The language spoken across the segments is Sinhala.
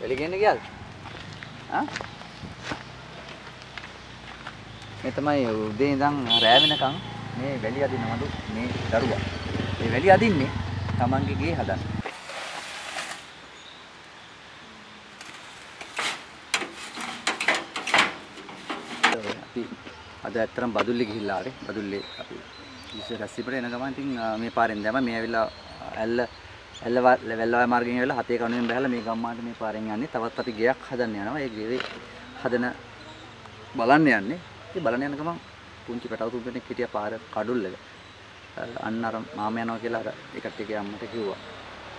වෙලි ගේන්න ගියාද? ආ? මේ තමයි උදේ ඉඳන් රෑ වෙනකන් මේ වැලි අදිනවලු මේ දරුවා. මේ වැලි අදින්නේ Tamange ගේ හදන්න. අපි අද ඇත්තටම බදුල්ලේ ගිහිල්ලා ආවේ. බදුල්ලේ අපි ඉස්සර රැස්සිපට එන ගමන් ඉතින් මේ පාරෙන් දැම මේ ඇවිල්ලා ඇල්ල ඇල්ල වැල්ලවාය මාර්ගෙන් ඇවිල්ලා හතේ කණුවෙන් බහැලා මේ ගම්මානට මේ පාරෙන් යන්නේ. තවත් අපි ගෙයක් හදන්න යනවා. ඒ ගෙවේ හදන බලන්න යන්නේ. ඉතින් බලන්න යන ගමන් පුංචි පැටව තුන් දෙනෙක් හිටියා පාර කඩුල්ලක. අන්න අර මාම යනවා කියලා අර එකට එක අම්මට කිව්වා.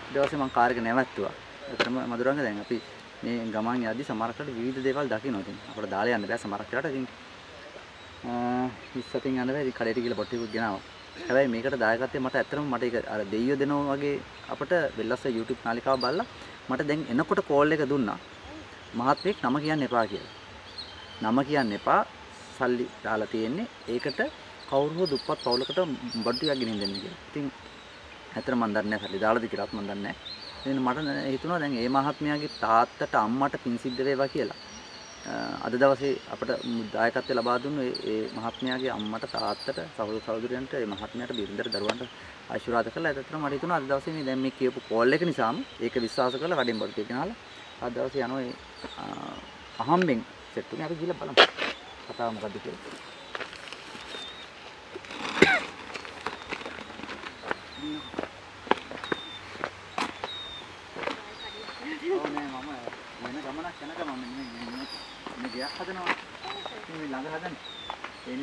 ඊට පස්සේ මම කාර් එක නැවැත්තුවා. ඒතරම මధుරංග දැන් අපි මේ ගමන් යද්දි සමහරකට විවිධ දේවල් දකින්න ඉතින් අපිට දාලා යන්න බෑ සමහරක් වෙලාවට ඉතින් ඉස්සතින් යන්න බෑ ඉතින් කඩේට ගිහලා බොට්ටිකුත් ගෙනාවා. හැබැයි මේකට දායකත්වය මට ඇත්තටම මට ඒක අර දෙයියෝ දෙනවා වගේ අපිට වෙල්ලස්ස YouTube නාලිකාව බලලා මට දැන් එනකොට කෝල් එක දුන්නා. මහත්මයෙක් නම කියන්න එපා කියලා. නම කියන්න එපා සල්ලි දාලා තියෙන්නේ ඒකට කවුරු හෝ දුප්පත් පවුලකට බඩු ටිකක් ගෙනින් දෙන්න කියලා. ඉතින් ඇත්තට මම දන්නේ නැහැ සල්ලි දාලාද කියලාත් මම දන්නේ නැහැ. ඉතින් මට හිතුණා දැන් මේ මහත්මයාගේ තාත්තට අම්මට පින් සිද්ධ වේවා කියලා. අද දවසේ අපට දායකත්වය ලබා දුන්න ඒ මහත්මයාගේ අම්මට තාත්තට සහෝදර සහෝදරයන්ට ඒ මහත්මයාට බිරිඳට දරුවන්ට ආශිර්වාද කළා. ඒතර මට හිතුණා අද දවසේ මේ දැන් මේ කියපු කෝල් එක නිසාම ඒක විශ්වාස කරලා වැඩිම බඩු ටික ගෙනහලා අද දවසේ යනවා ඒ අහම්බෙන් සෙට් උනේ අපි ගිහලා බලමු. කතාව මොකද්ද කියලා. ඕනේ මම වෙන ගමනක් යනකම මම මේ මේ මේ ගයක් හදනවා. ඉතින් මේ ළඟ හදන්නේ. ඒ නිසා නෑ.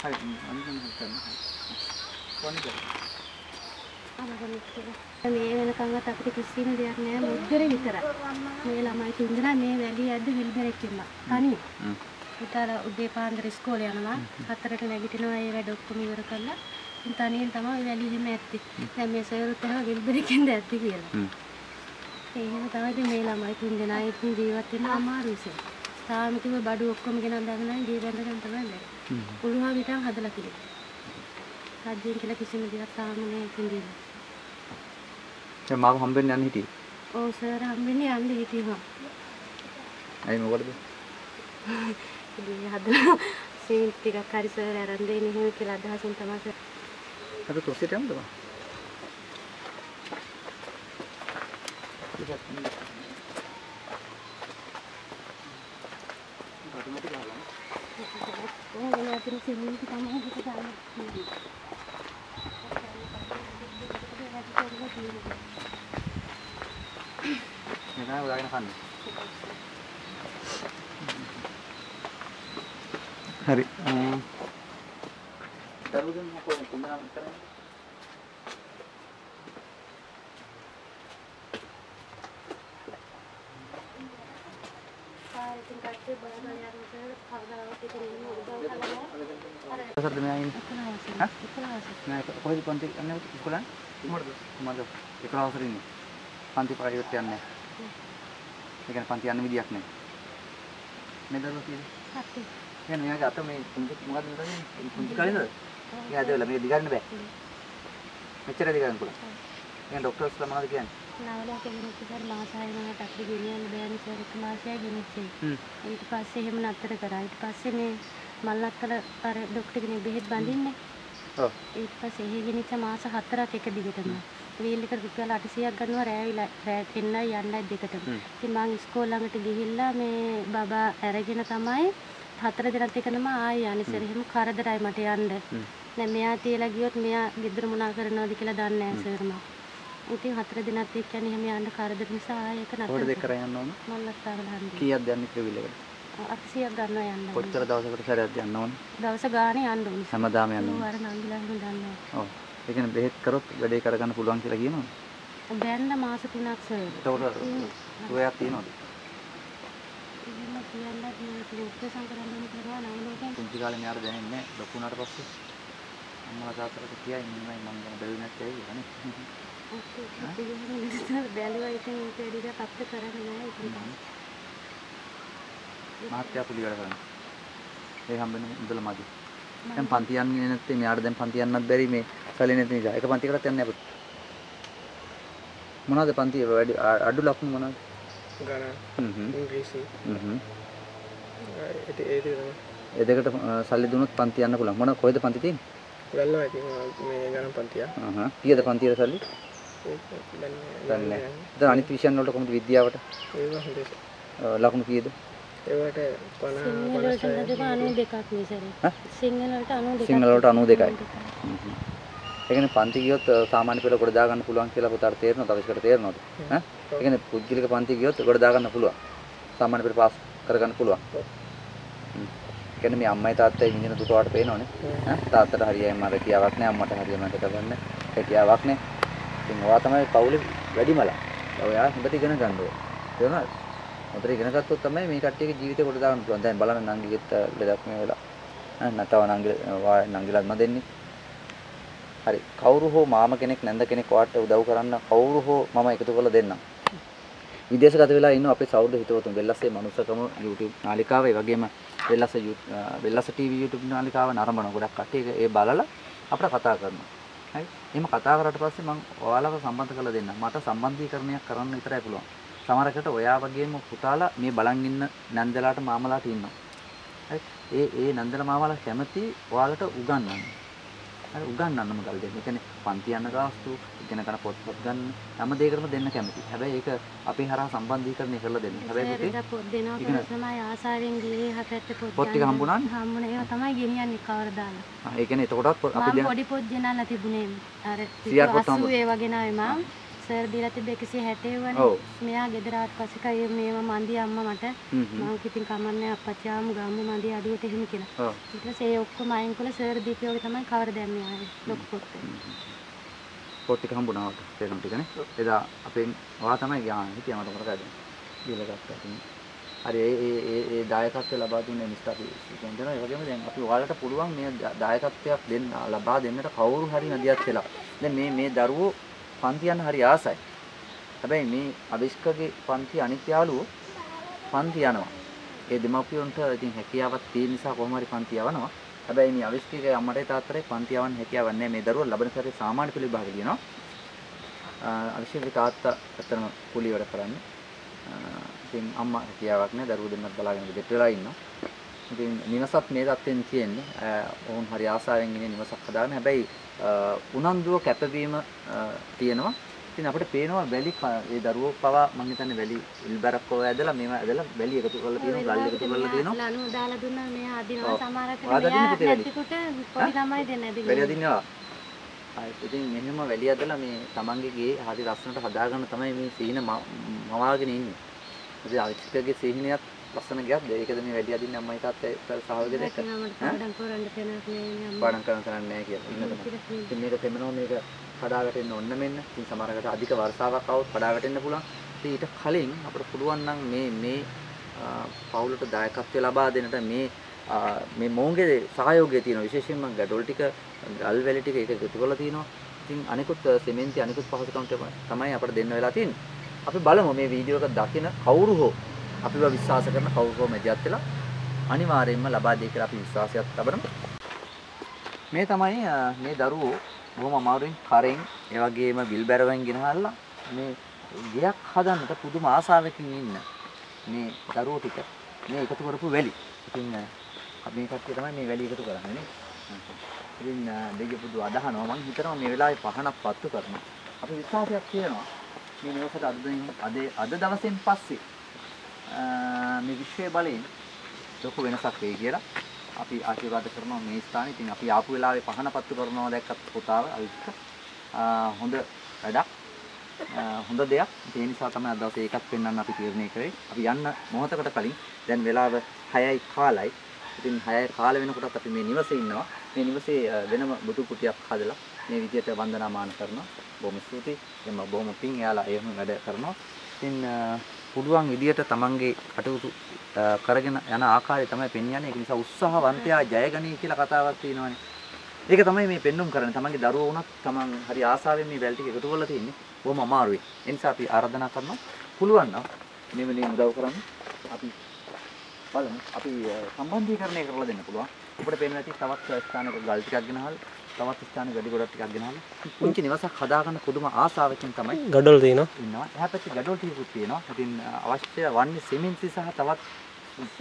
හරි මම හිතන්නේ. කොහොමද? මේ වෙනකන්වත් අපිට කිසිම දෙයක් නෑ මුද්දර විතරයි. මේ ළමයි තුන්දෙනා මේ වැලිය ඇද්ද විල්බරෙක් ඉන්නවා. තනිය. උදාල උදේ පාන්දර ඉස්කෝලේ යනවා. හතරට නැගිටිනවා ඒ වැඩ ඔක්කොම ඉවර කරලා ඉතින් තනියෙන් තමයි වැලිය හැම ඇත්තේ. දැන් මේ සයරුත් එහෙම විල්බරෙකින්ද ඇත්තේ කියලා. ඒ එහෙම තමයි මේ ළමයි තුන්දෙනා ඉතින් ජීවත් වෙන්න අමාරුයි සර්. තාම කිව්ව බඩු ඔක්කොම ගෙනත් දාගෙන බැඳගෙන තමයි බැරි. පුළුවන් විතරක් හදලා කිව්වා. රාජ්‍යයෙන් කියලා කිසිම දෙයක් තාම නෑ ඉතින් දෙන්න. දැන් මාව හම්බෙන්න යන්න හිටියේ. ඔව් සර් හම්බෙන්නේ යන්න හිටියා. ඇයි මොකටද? ඉතින් හදලා සීන් ටිකක් හරි සර් අරන් දෙන්න එහෙම කියලා අදහසින් තමයි. අපි කුස්සියට යමුද? ඔව් වෙන අතන සීන් ටික තමයි හිත ගන්න. මෙතන උදාගෙන කන්න. හරි. දරුවෙන් මොකෝ කුඹරම් කරන්නේ? ඉතින් කට්ටිය බලලා යන්න සර් කවදාවත් ඉතින් එන්න උදව් කරලා සරද මෙයා ඉන්නේ. ඉතලාවස ඉතලාවස නෑ කොහෙද පන්ති යන්නේ ඉස්කෝලෙන්? මොකටද? මද 11 වසරේ ඉන්නේ. පන්ති ප්‍රයිවට් යන්නේ. ඒ කියන්නේ පන්ති යන්න විදියක් නෑ. මේ දරුවා කියන්නේ. කට්ටිය එහෙනම් මෙයාගේ අත මේ පුංචි මොකද්ද මෙතන? පුංචි කලින්ද? එයා ඇදලා මේක දිගන්න බෑ. මෙච්චර දිගන්න පුළුවන්. එහෙනම් ડોක්ටර්ස්ලා මොනවද කියන්නේ? නවලක් ගෙනිච්ච සර් මාස 6 අපිට ගෙනියන්න බෑනේ සර් එක මාසයක් ගෙනිච්චේ. ඊට පස්සේ එහෙම නතර කරා. ඊට පස්සේ මේ මල්ලත්තල අර ડોක්ටර් කෙනෙක් බෙහෙත් බඳින්නේ. ඔව්. ඊට පස්සේ එහෙ ගෙනිච්ච මාස 4ක් එක දිගටම. වීල් එකට රුපියල් 800ක් ගන්නවා රෑවිලා රෑ එන්නයි යන්නයි දෙකටම. ඉතින් මං ඉස්කෝල ළඟට ගිහිල්ලා මේ බබා අරගෙන තමයි හතර දිනක් එකනම ආයෙ යන්නේ සර් එහෙම කරදරයි මට යන්න. දැන් මෙයා තියලා ගියොත් මෙයා ගෙදර මොනා කරනවද කියලා දන්නේ නැහැ සර් මම. ඉතින් හතර දිනක් එක්ක යන්නේ එහෙම යන්න කරදර නිසා ආයෙ එක නතර කොහෙද කරන් යන්න ඕන? මල්ලත්තාවල හන්දේ. කීයක්ද යන්නේ ක්‍රිවිල් එකට? 800ක් ගන්නවා යන්න. කොච්චර දවසකට සැරයක්ද යන්න ඕන? දවස ගානේ යන්න ඕනේ. හැමදාම යන්න ඕන. ඔව් අර නංගිලා එහෙම දන්නවා. ඔව්. ඒ කියන්නේ බෙහෙත් කරොත් වැඩේ කරගන්න පුළුවන් කියලා කියනවද? බැන්න මාස 3ක් සර්. එතකොට සුවයක් තියෙනවද? එහෙම කියන්නත් මේ උපසම් කරන්න ඕනේ කියලා නෑ නේද? පුංචි කාලේ මෙයාට දැනෙන්නේ ලොකු වුණාට පස්සේ. අම්මලා තාත්තලාට කියයි මෙන්නයි මම ගැන බැලුවේ නැත්තේ ඇයි කියලා නේ. බැලුවා ඉතින් ඒක එදිට පත්ත කරන්නේ නැහැ ඉතින් මහත්යා පුලි වැඩ කරන්නේ. ඒ හම්බෙන්නේ මුදල මදි. දැන් පන්ති යන්නේ නැත්තේ මෙයාට දැන් පන්ති යන්නත් බැරි මේ සැලේ නැති නිසා. එක පන්තියකටත් යන්නේ අපිට. මොනවද පන්ති වැඩි අඩු ලකුණු මොනවද? ගණන්. ඉංග්‍රීසි හ්ම්. ඒට ඒ තමයි ඒ දෙකට අ, සල්ලි දුන්නොත් පන්ති යන්න පුළුවන්. මොන කොයිද පන්ති තියෙන්නේ? ගන්නවා ඉතින් මේ ගණන් පන්තිය අහහ. කීයද පන්තියේ සල්ලි? ඒක දන්නේ නැහැ. දැන් අනිත් විෂයන් වලට කොහොමද විද්‍යාවට ඒවා හොඳයි ලකුණු කීයද? ඒවට 50 සිංහල වලට 92ක් ඈ? මිසරේ සිංහල වලට 92ක් සිංහල වලට 92යි. ඒ කියන්නේ පන්ති ගියොත් සාමාන්‍ය පෙළ ගොඩ දා ගන්න පුළුවන් කියලා පුතාට තේරෙනවද? අවශ්‍යකට තේරෙනවද? ඈ? ඒ කියන්නේ පුද්ගලික පන්ති ගියොත් ගොඩ දා ගන්න පුළුවන්. සාමාන්‍ය පෙළ පාස් කරගන්න පුළුවන්. හ්ම්. ඒ කියන්නේ මේ අම්මයි තාත්තයි විඳින දුක වට පේනවනේ. ඈ? තාත්තට හරියම රැකියාවක් නැහැ, අම්මට හරියම රැකගන්න රැකියාවක් නැහැ. ඉතින් ඔයා තමයි පවුලේ වැඩිමලා. ඔයා හොඳට ඉගෙන ගන්න ඕනේ. තේරුණාද? හොඳට ඉගෙන ගත්තොත් තමයි මේ කට්ටියගේ ජීවිතේ කොට දාගන්න පුළුවන්. දැන් බලන්න නංගිගෙත් ලෙඩක් මේ වෙලා. ඈ නැතව නංගි වා නංගිලාත් දෙන්නේ. හරි. කවුරු හෝ මාම කෙනෙක් නැන්ද කෙනෙක් ඔයාට උදව් කරන්න කවුරු හෝ මම එකතු කරලා දෙන්නම්. විදේශගත වෙලා ඉන්න අපේ සෞද්ද හිතවතුන් වෙල්ලස්සේ මනුස්සකම YouTube නාලිකාව ඒ වගේම Wellassa You- a, Wellassa TV YouTube නාලිකාව නරඹන ගොඩක් කට්ටිය ඒක- ඒ බලලා අපිට කතා කරනවා. හරි. එහෙම කතා කරාට පස්සේ මම ඔයාලව සම්බන්ධ කරලා දෙන්නම්. මට සම්බන්ධීකරණයක් කරන්න විතරයි පුළුවන්. සමහරකට ඔයා වගේම පුතාලා මේ බලන් ඉන්න නැන්දලාට මාමලාට ඉන්නවා. හරි. ඒ ඒ නැන්දලා මාමලා කැමති ඔයාලට උගන්වන්න. හරි උගන්වන්නම කල් දෙන්න. ඒ කියන්නේ පන්ති යන ගාස්තු, ඉගෙන ගන්න පොත්පත් ගන්න හැම දෙයකටම දෙන්න කැමති. හැබැයි ඒක අපේ හරහා සම්බන්ධීකරණය කරලා දෙන්න. හැබැයි පුතේ පොත් දෙනවා කියලා තමයි ආසාවෙන් ගියේ හතට පොත් පොත් ටික. හම්බුණානේ? හම්බුණා ඒවා තමයි ගෙනියන්නේ කවරදාලා ආ, ඒ කියන්නේ එතකොටත් අපි දැන් පොඩි පොත් ගෙනල්ලා තිබුණේ අර CR පොත් 80 ඒවා ගෙනාවේ මම සර් දීලා තිබ්බ 160 වනේ. මෙයා ගෙදර ආවට පස්සේ කයි මේවා මන්දි අම්මා මට. මම කිතින් කමන්නේ අප්පච්චි ආමු ගාමු මන්දි අඩුවට එහෙම කියලා. ඊට පස්සේ ඒ ඔක්කොම අයින් කළා සර් දීපියෝගේ තමයි කවර දැම්මේ ආයේ ලොකු පොත් පොත් ටික හම්බුණා වට. තේරුම් ටිකනේ. එදා අපෙන් ඔයා තමයි ගියාම හිටියා මට දැන්. කියලා ගත්තා ඉතින්. හරි ඒ ඒ ඒ ඒ දායකත්වය ලබා දුන්නේ මිස්ටර් අපි කියනවා ඒ වගේම දැන් අපි ඔයාලට පුළුවන් මේ දායකත්වයක් දෙන්න ලබා දෙන්නට කවුරු හරි මැදිහත් වෙලා. දැන් මේ මේ දරුවෝ පන්ති යන හරි ආසයි. හැබැයි මේ අවිෂ්කගේ පන්ති අනිත් යාළුවෝ පන්ති යනවා. ඒ දෙමව්පියන්ට ඉතින් හැකියාවක් තියෙන නිසා කොහොම හරි පන්ති යවනවා. හැබැයි මේ අවිෂ්කගේ අම්මටයි තාත්තටයි පන්ති යවන්න හැකියාවක් නැහැ. මේ දරුවෝ ලබන සැරේ සාමාන්‍ය පෙළ විභාගෙ දිනනවා. අවිෂ්කගේ තාත්තා ඇත්තටම කුලී වැඩ කරන්නේ. ආ, ඉතින් අම්මා හැකියාවක් නැහැ. දරුවෝ දෙන්නත් බලාගෙන ගෙට වෙලා ඉන්නවා. ඉතින් නිවසත් මේ தත්ත්වෙන් තියෙන්නේ. ඔවුන් හරි ආසාවෙන් ඉන්නේ නිවසක් හදාගෙන. හැබැයි උනන්දුව කැපවීම තියෙනවා. ඉතින් අපිට පේනවා වැලි ඒ දරුවෝ පවා මම හිතන්නේ වැලි ඉල්බරක් ඔය ඇදලා මේව ඇදලා වැලි එකතු කරලා තියෙනවා ගල් එකතු කරලා තියෙනවා ලනු දාලා දුන්නා මෙයා අදිනවා. සමහරකට වැලි? නැතිකොට පොඩි ළමයි දෙන්න ඇදින්නේ වැලි අදින්නවා ආයි ඉතින් මෙහෙම වැලි ඇදලා මේ තමන්ගේ ගේ හරි ලස්සනට හදාගන්න තමයි මේ සීන මවාගෙන ඉන්නේ ඉතින් අවිච්කගේ සීහිනියත් ලස්සන ගියත් ඒකද මේ වැලි අදින්න අම්මයි තාත්තයි දෙක රැකියාවට පාඩම් කරන්න තැනක් නෑ නේ පාඩම් කරන්න කරන්නේ නැහැ කියලා. ඉන්න තමයි. ඉතින් මේක තෙමනවා මේක කඩාවට එන්න ඔන්න මෙන්න. ඉතින් සමහරකට අධික වර්ෂාවක් આવොත් කඩාවට එන්න පුළුවන්. ඉතින් ඊට කලින් අපිට පුළුවන් නම් මේ මේ පවුලට දායකත්වය ලබා දෙන්නට මේ මේ මොවුන්ගේ සහයෝගය තියෙනවා. විශේෂයෙන්ම gadol ටික ගල් වැලි ටික ඒක එකතු කරලා තියෙනවා. ඉතින් අනිකුත් සෙමෙන්ති අනිකුත් පහසුකම් තමයි අපිට දෙන්න වෙලා තියෙන්නේ. අපි බලමු මේ වීඩියෝ එක දකින කවුරු හෝ අපිව විශ්වාස කරන කවුරු හෝ මැදිහත් වෙලා අනිවාර්යයෙන්ම ලබා දෙයි කියලා අපි විශ්වාසයක් තබනවා මේ තමයි අ, මේ දරුවෝ බොහොම අමාරුවෙන් කරෙන් ඒ වගේම විල්බැරවෙන් ගෙනහල්ලා මේ ගයක් හදන්නට පුදුම ආසාවකින් ඉන්න මේ දරුවෝ ටික මේ එකතු කරපු වැලි. ඉතින් අ, අපි මේ කට්ටිය තමයි මේ වැලි එකතු කරන්නේ නේ. ඉතින් අ, දෙවිය පුදු අදහනවා මම හිතනවා මේ වෙලාවේ පහනක් පත්තු කරනවා. අපි විශ්වාසයක් තියෙනවා මේ නිවසට අද දින- අද අද දවසෙන් පස්සේ අ, මේ විශ්වයේ බලයෙන් ලොකු වෙනසක් වෙයි කියලා අපි ආශිර්වාද කරනවා මේ ස්ථානේ. ඉතින් අපි ආපු වෙලාවේ පහන පත්තු කරනවා දැක්කත් පුතාව අවිස්ක හොඳ වැඩක්. ආ, හොඳ දෙයක්. ඉතින් ඒ නිසා තමයි අද දවසේ ඒකත් පෙන්වන්න අපි තීරණය කරේ. අපි යන්න මොහොතකට කලින් දැන් වෙලාව 6යි කාලයි. ඉතින් 6යි කාල වෙනකොටත් අපි මේ නිවසේ ඉන්නවා. මේ නිවසේ අ, වෙනම බුදු කුටියක් හදලා මේ විදිහට වන්දනාමාන කරනවා. බොහොම ස්තුතියි. එම බොහොම පිං එයාලා එහෙම වැඩ කරනවා. ඉතින් අ, පුළුවන් විදිහට තමන්ගේ කටයුතු අ, කරගෙන යන ආකාරය තමයි පෙන්වන්නේ. ඒක නිසා උත්සාහවන්තයා ජයගනී කියලා කතාවක් තියෙනවානේ. ඒක තමයි මේ පෙන්눔 කරන්නේ. තමන්ගේ දරුවෝ වුණත් තමන් හරි ආසාවෙන් මේ වැල් ටික එකතු කරලා තින්නේ. බොහොම අමාරුයි. ඒ නිසා අපි ආරාධනා කරනවා පුළුවන් නම් මේ වෙලේ උදව් කරන්න. අපි බලමු. අපි අ, සම්බන්ධීකරණය කරලා දෙන්න පුළුවන්. අපිට පේනවා ඇති තවත් ස්ථානයක ගල් ටිකක් ගෙනහල් තවත් ස්ථානයක වැඩි ගොඩක් ටිකක් ගෙනහල් පුංචි නිවසක් හදාගන්න පුදුම ආසාවකින් තමයි ගඩොල් තියෙනවා ඉන්නවා. එහා පැත්තේ gadol ටිකකුත් තියෙනවා. ඉතින් අවශ්‍ය වන්නේ සිමෙන්ති සහ තවත්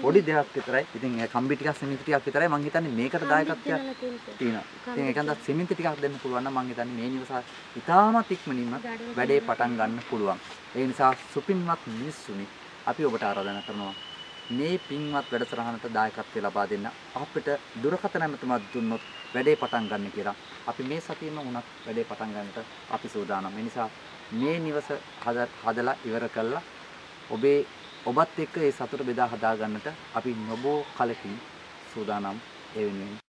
පොඩි දෙයක් විතරයි. ඉතින් ඒ කම්බි ටිකක් සිමෙන්ති ටිකක් විතරයි. මං හිතන්නේ මේකට දායකත්වයක් තියෙනවා. ඉතින් ඒකෙන්ද සිමෙන්ති ටිකක් දෙන්න පුළුවන් නම් මං හිතන්නේ මේ නිවස ඉතාමත් ඉක්මනින්ම වැඩේ පටන් ගන්න පුළුවන්. ඒ නිසා සුපින්වත් මිනිස්සුනි අපි ඔබට ආරාධනා කරනවා මේ පින්වත් වැඩසටහනට දායකත්වය ලබා දෙන්න අපිට දුරකථන ඇමතුමක් දුන්නොත් වැඩේ පටන් ගන්න කියලා. අපි මේ සතියෙම වුණත් වැඩේ පටන් ගන්නට අපි සූදානම්. ඒ නිසා මේ නිවස හද- හදලා ඉවර කළා ඔබේ ඔබත් එක්ක ඒ සතුට බෙදා හදා ගන්නට අපි නොබෝ කලකින් සූදානම් ඒ වෙනුවෙන්